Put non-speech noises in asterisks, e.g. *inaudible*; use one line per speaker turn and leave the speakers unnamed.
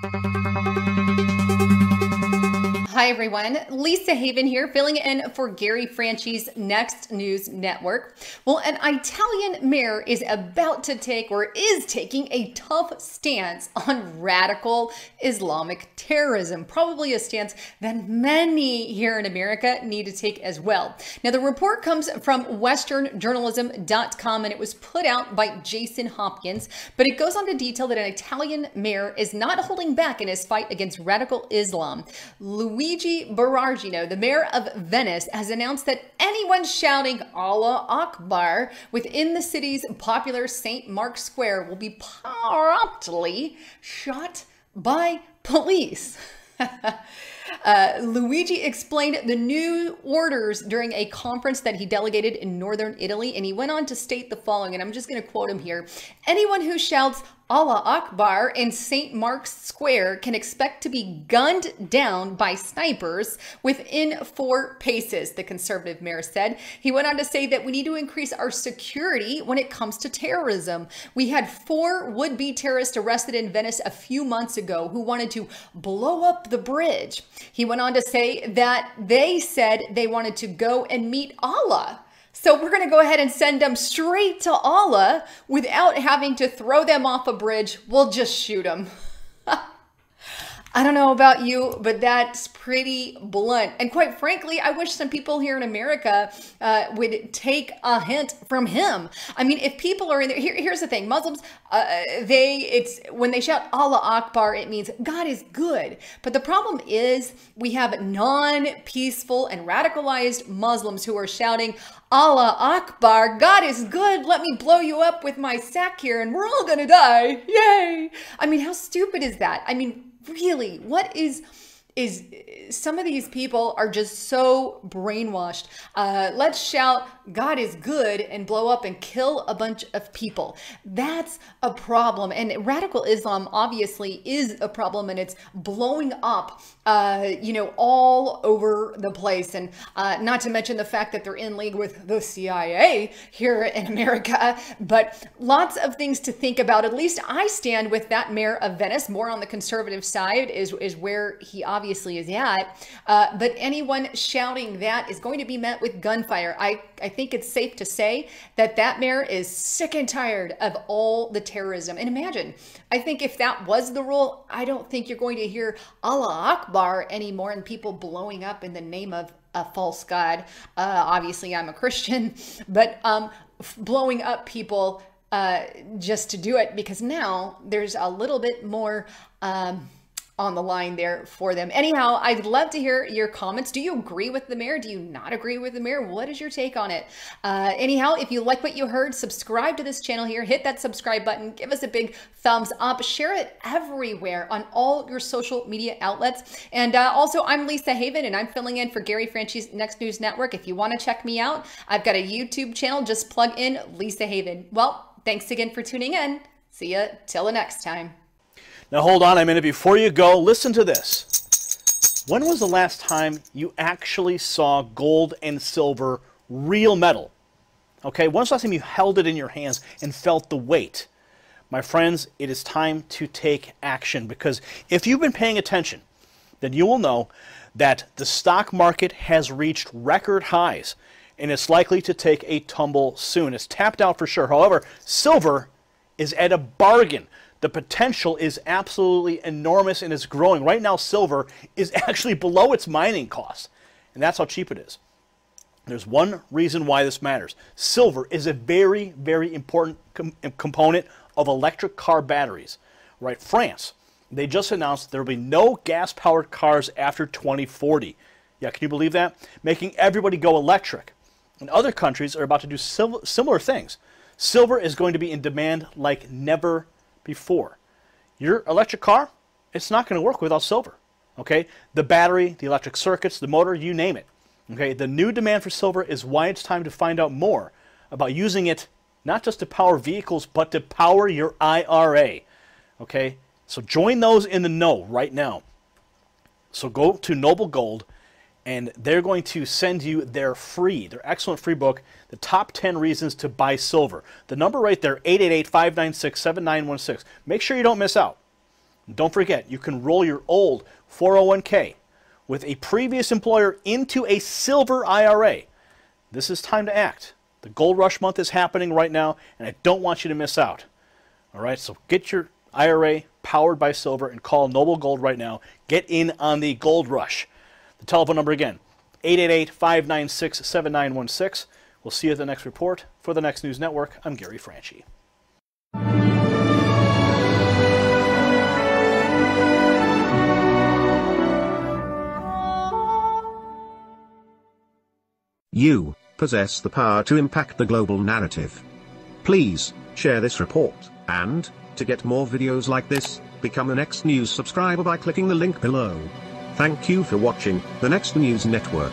Thank you. Hi, everyone. Lisa Haven here, filling in for Gary Franchi's Next News Network. Well, an Italian mayor is about to take or is taking a tough stance on radical Islamic terrorism, probably a stance that many here in America need to take as well. Now, the report comes from westernjournalism.com and it was put out by Jason Hopkins, but it goes on to detail that an Italian mayor is not holding back in his fight against radical Islam. Luigi Luigi Berargino, the mayor of Venice, has announced that anyone shouting Allah Akbar within the city's popular St. Mark's Square will be promptly shot by police. *laughs* Uh, Luigi explained the new orders during a conference that he delegated in northern Italy, and he went on to state the following, and I'm just going to quote him here. Anyone who shouts Allah Akbar in St. Mark's Square can expect to be gunned down by snipers within four paces, the conservative mayor said. He went on to say that we need to increase our security when it comes to terrorism. We had four would be terrorists arrested in Venice a few months ago who wanted to blow up the bridge. He went on to say that they said they wanted to go and meet Allah. So we're going to go ahead and send them straight to Allah without having to throw them off a bridge. We'll just shoot them. *laughs* I don't know about you, but that's pretty blunt. And quite frankly, I wish some people here in America uh, would take a hint from him. I mean, if people are in there, here, here's the thing: Muslims, uh, they it's when they shout Allah Akbar, it means God is good. But the problem is we have non-peaceful and radicalized Muslims who are shouting Allah Akbar, God is good. Let me blow you up with my sack here, and we're all gonna die. Yay! I mean, how stupid is that? I mean really, what is is some of these people are just so brainwashed. Uh, let's shout, God is good, and blow up and kill a bunch of people. That's a problem. And radical Islam obviously is a problem, and it's blowing up, uh, you know, all over the place. And uh, not to mention the fact that they're in league with the CIA here in America. But lots of things to think about. At least I stand with that mayor of Venice, more on the conservative side, is, is where he obviously is at. Uh, but anyone shouting that is going to be met with gunfire. I, I think it's safe to say that that mayor is sick and tired of all the terrorism. And imagine, I think if that was the rule, I don't think you're going to hear Allah Akbar anymore and people blowing up in the name of a false god. Uh, obviously, I'm a Christian, *laughs* but um, blowing up people uh, just to do it because now there's a little bit more. Um, on the line there for them. Anyhow, I'd love to hear your comments. Do you agree with the mayor? Do you not agree with the mayor? What is your take on it? Uh, anyhow, if you like what you heard, subscribe to this channel here. Hit that subscribe button. Give us a big thumbs up. Share it everywhere on all your social media outlets. And uh, also, I'm Lisa Haven, and I'm filling in for Gary Franchi's Next News Network. If you want to check me out, I've got a YouTube channel. Just plug in Lisa Haven. Well, thanks again for tuning in. See ya till the next time.
Now hold on a minute before you go. Listen to this. When was the last time you actually saw gold and silver, real metal? Okay, when's the last time you held it in your hands and felt the weight? My friends, it is time to take action because if you've been paying attention, then you will know that the stock market has reached record highs and it's likely to take a tumble soon. It's tapped out for sure. However, silver is at a bargain. The potential is absolutely enormous and it's growing. Right now, silver is *laughs* actually below its mining cost, and that's how cheap it is. There's one reason why this matters. Silver is a very, very important com component of electric car batteries. Right? France, they just announced there will be no gas-powered cars after 2040. Yeah, can you believe that? Making everybody go electric. And other countries are about to do similar things. Silver is going to be in demand like never before. Your electric car, it's not going to work without silver. Okay? The battery, the electric circuits, the motor, you name it. Okay? The new demand for silver is why it's time to find out more about using it not just to power vehicles, but to power your IRA. Okay? So join those in the know right now. So go to Noble Gold and they're going to send you their free, their excellent free book, The Top 10 Reasons to Buy Silver. The number right there, 888-596-7916. Make sure you don't miss out. Don't forget, you can roll your old 401k with a previous employer into a silver IRA. This is time to act. The gold rush month is happening right now, and I don't want you to miss out. All right, so get your IRA powered by silver and call Noble Gold right now. Get in on the gold rush. The telephone number again, 888 596 7916. We'll see you at the next report. For the Next News Network, I'm Gary Franchi.
You possess the power to impact the global narrative. Please share this report, and to get more videos like this, become a Next News subscriber by clicking the link below. Thank you for watching the Next News Network.